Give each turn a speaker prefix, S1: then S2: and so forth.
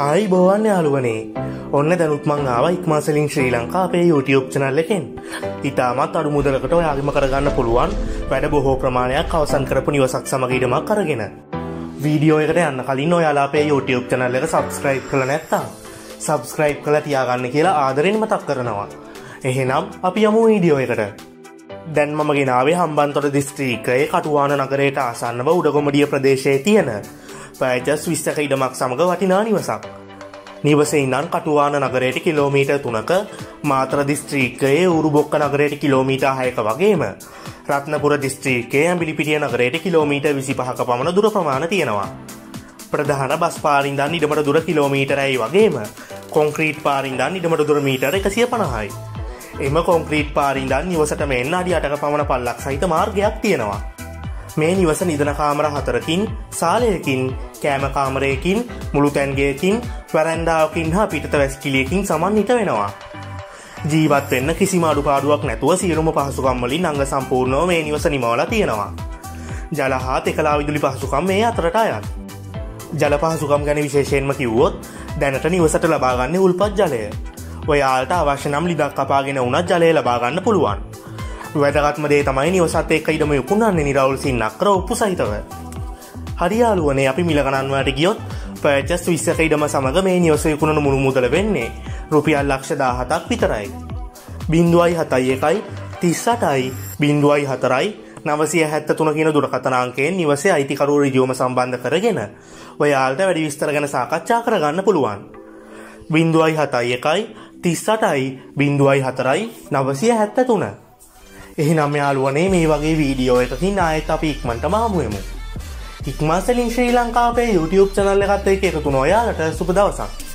S1: ආයි බෝවන්න යාළුවනේ. ඔන්න දැනුත්මං ආව ඉක්මාසලින් ශ්‍රී ලංකා අපේ YouTube චනල් එකෙන්. ඉතාමත් අඩු මුදලකට ඔයාගම කරගන්න පුළුවන් වැඩ බොහෝ ප්‍රමාණයක් අවසන් කරපු නිවසක් සමගීටමක් කරගෙන වීඩියෝ එකට යන්න කලින් ඔයාලාපේ YouTube චනල් එක සබස්ක්‍රයිබ් කළ නැත්තා සබස්ක්‍රයිබ් කළ තියාගන්න කියලා ආදරෙන් මතක් කරනවා. එහෙනම් අපි යමු වීඩියෝ එකට. දැන් මම ගෙනාවේ හම්බන්තොට දිස්ත්‍රීකයේ කටුවාන නගරයට ආසන්නව උඩගොමඩිය ප්‍රදේශයේ තියෙන පෑජස් විස්සක ඉඩමක් සමඟ වටිනා නිවසක්. නිවසේ ඉන්නන් කටුවාන නගරයට කිලෝමීට තුනක මාත්‍ර දිස්ත්‍රීකයේ උරු බොක්ක නගරයට කිලෝමීට හයක වගේම රත්නපුර දිස්ත්‍රීකය ඇඹිලිපිටිය නගරයට කිලෝමීට විසි පහක පමණ දුර ප්‍රමාණ තියෙනවා. ප්‍රධාන බස් පාරින්දන් ඉඩමට දුර කිලෝමීටරයි වගේම කොංක්‍රීට් පාරින්දන් ඉඩමට දුර මීටර එකසිය පණහයි. එම කොංක්‍රීට් පාරින්දන් නිවසට මෙන්න අඩි අටක පමණ පල්ලක් සහිත මාර්ගයක් තියෙනවා. මේ නිවස නිදන කාමර හතරකින් සාලයකින් කෑමකාමරයකින් මුළු තැන්ගේකින් වැරැන්ඩාවකින් හා පිටත වැස්කිලියකින් සමන් හිට වෙනවා. ජීවත් වෙන්න කිසි අඩුපාඩුවක් නැතුව සියලුම පහසුකම්වලින් අංග සම්පූර්ණව මේ නිවස නිමවල තියෙනවා. ජලහා එකලා විදුලි පහසුකම් මේ අතරට අයත්. ජල පහසුකම් ගැන විශේෂයෙන්ම කිව්වොත් දැනට නිවසට ලබාගන්න උල්පත් ජලය. ඔයාට අවශ්‍ය නම් ලිදක් කපාගෙන වුණත් ජලය ලබාගන්න පුළුවන්. වැදගත්මදේ තමයි නිවසත් එක් ඉඩම යුකුණන්නේ නිරවුල් සින්නක්කර ඔප්පු සහිතව. හරියාලුවනේ අපි මිලගණන්වට ගියොත් පෑචස් විස්සක ඉඩම සමඟ මේ නිවසයකුණන මුළු මුදල වෙන්නේ රුපියල් ලක්ෂ දාහතක් විතරයි. බින්දුවයි හතයි එකයි තිස්සටයි බින්දුවයි හතරයි නවසිය හැත්ත තුන කියන දුරකතනාන්කයෙන් නිවසේ අයිතිකරු රිජෝම සම්බන්ධ කරගෙන ඔයාල්ට වැඩි විස්තර ගැන සාකච්ඡා කරගන්න පුළුවන්. බින්දුවයි හතයි එකයි තිස්සටයි බින්දුවයි හතරයි නවසිය හැත්ත තුන. එහි නම් යාලුවනේ මේ වගේ වීඩියෝ එකකින් ආයත් අපි ඉක්මට මාමුවමු. ඉක්මාසලින් ශ්‍රී ලංකාපේ YouTube චනල්ල එකත් එක එකතු නොයාලට සුප දවසක්.